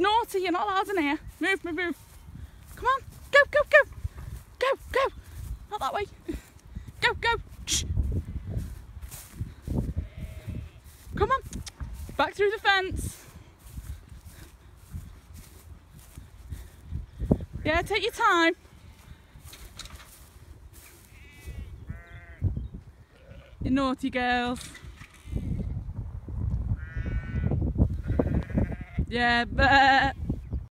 naughty. You're not allowed in here. Move, move, move. Come on. Go, go, go. Go, go. Not that way. Go, go. Shh. Come on. Back through the fence. Yeah, take your time. You naughty girls. Yeah, but